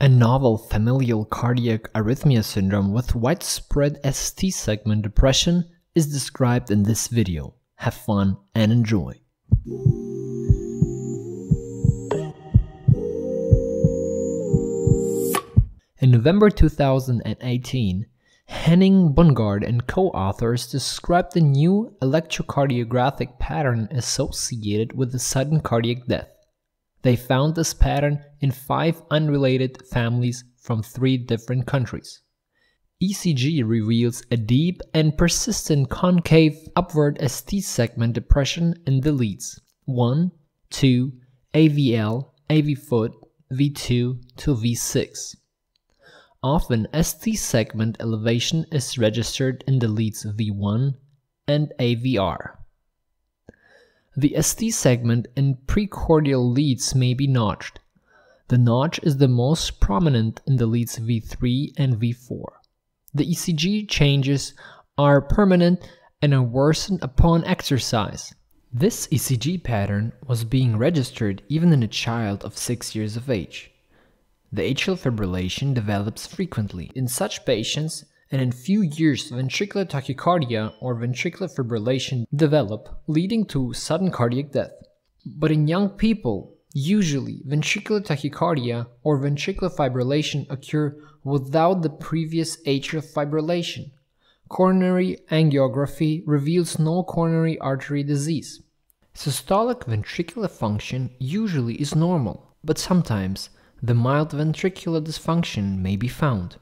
A novel familial cardiac arrhythmia syndrome with widespread ST segment depression is described in this video. Have fun and enjoy. In November 2018, Henning Bundgaard and co-authors described the new electrocardiographic pattern associated with the sudden cardiac death. They found this pattern in five unrelated families from three different countries. ECG reveals a deep and persistent concave upward ST segment depression in the leads 1, 2, AVL, AV foot, V2 to V6. Often ST segment elevation is registered in the leads V1 and AVR. The ST segment in precordial leads may be notched. The notch is the most prominent in the leads V3 and V4. The ECG changes are permanent and are worsened upon exercise. This ECG pattern was being registered even in a child of 6 years of age. The atrial fibrillation develops frequently in such patients and in few years ventricular tachycardia or ventricular fibrillation develop, leading to sudden cardiac death. But in young people, usually ventricular tachycardia or ventricular fibrillation occur without the previous atrial fibrillation. Coronary angiography reveals no coronary artery disease. Systolic ventricular function usually is normal, but sometimes the mild ventricular dysfunction may be found.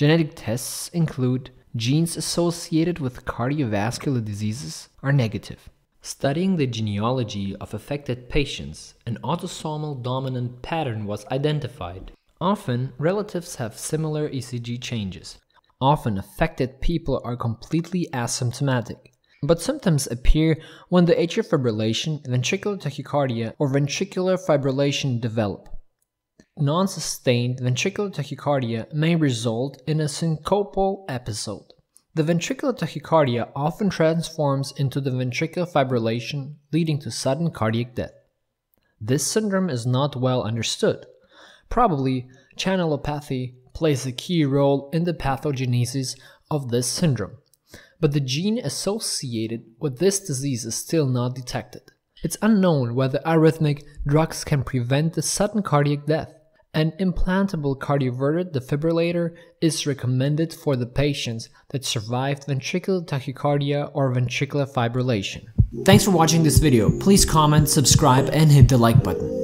Genetic tests include genes associated with cardiovascular diseases are negative. Studying the genealogy of affected patients, an autosomal dominant pattern was identified. Often, relatives have similar ECG changes. Often, affected people are completely asymptomatic, but symptoms appear when the atrial fibrillation, ventricular tachycardia, or ventricular fibrillation develop non-sustained ventricular tachycardia may result in a syncopal episode. The ventricular tachycardia often transforms into the ventricular fibrillation, leading to sudden cardiac death. This syndrome is not well understood. Probably, channelopathy plays a key role in the pathogenesis of this syndrome, but the gene associated with this disease is still not detected. It's unknown whether arrhythmic drugs can prevent the sudden cardiac death. An implantable cardioverter defibrillator is recommended for the patients that survived ventricular tachycardia or ventricular fibrillation. Thanks for watching this video. Please comment, subscribe, and hit the like button.